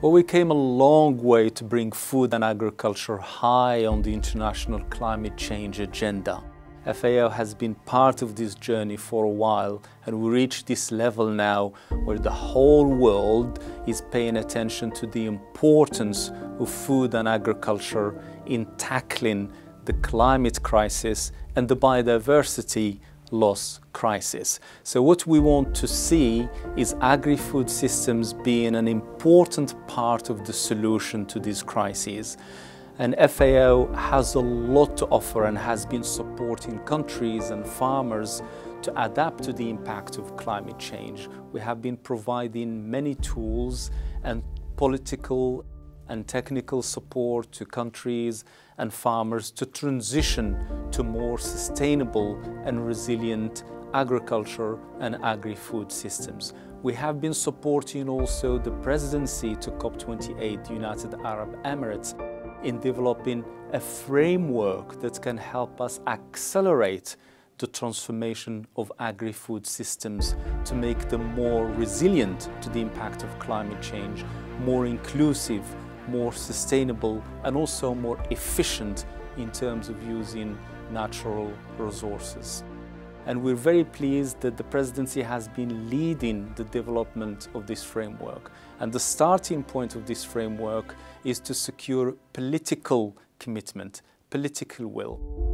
Well, we came a long way to bring food and agriculture high on the international climate change agenda. FAO has been part of this journey for a while and we reach this level now where the whole world is paying attention to the importance of food and agriculture in tackling the climate crisis and the biodiversity loss crisis. So what we want to see is agri-food systems being an important part of the solution to these crises. And FAO has a lot to offer and has been supporting countries and farmers to adapt to the impact of climate change. We have been providing many tools and political and technical support to countries and farmers to transition to more sustainable and resilient agriculture and agri-food systems. We have been supporting also the presidency to COP28, the United Arab Emirates, in developing a framework that can help us accelerate the transformation of agri-food systems to make them more resilient to the impact of climate change, more inclusive, more sustainable and also more efficient in terms of using natural resources. And we're very pleased that the presidency has been leading the development of this framework. And the starting point of this framework is to secure political commitment, political will.